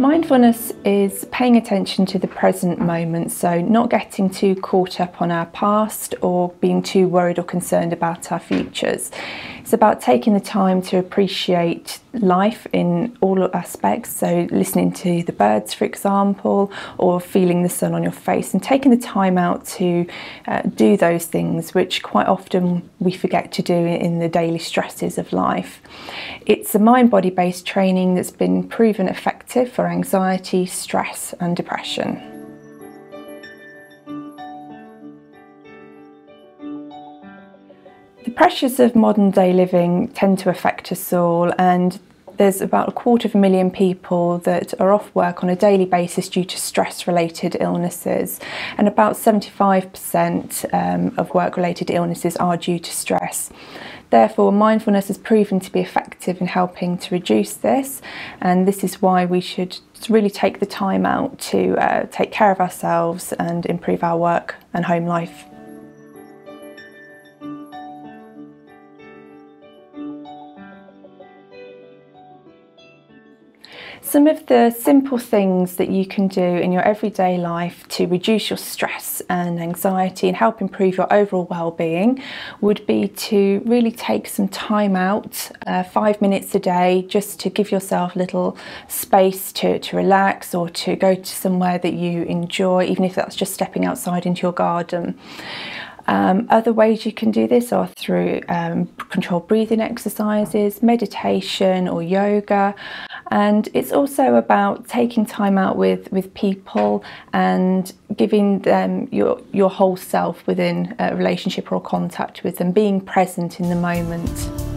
Mindfulness is paying attention to the present moment, so not getting too caught up on our past or being too worried or concerned about our futures. It's about taking the time to appreciate life in all aspects, so listening to the birds, for example, or feeling the sun on your face, and taking the time out to uh, do those things which quite often we forget to do in the daily stresses of life. It's a mind body based training that's been proven effective for anxiety, stress, and depression. The pressures of modern day living tend to affect us all, and there's about a quarter of a million people that are off work on a daily basis due to stress related illnesses, and about 75% um, of work related illnesses are due to stress. Therefore, mindfulness has proven to be effective in helping to reduce this, and this is why we should really take the time out to uh, take care of ourselves and improve our work and home life. Some of the simple things that you can do in your everyday life to reduce your stress and anxiety and help improve your overall well-being would be to really take some time out, uh, five minutes a day, just to give yourself a little space to, to relax or to go to somewhere that you enjoy, even if that's just stepping outside into your garden. Um, other ways you can do this are through um, controlled breathing exercises, meditation or yoga. And it's also about taking time out with, with people and giving them your, your whole self within a relationship or contact with them, being present in the moment.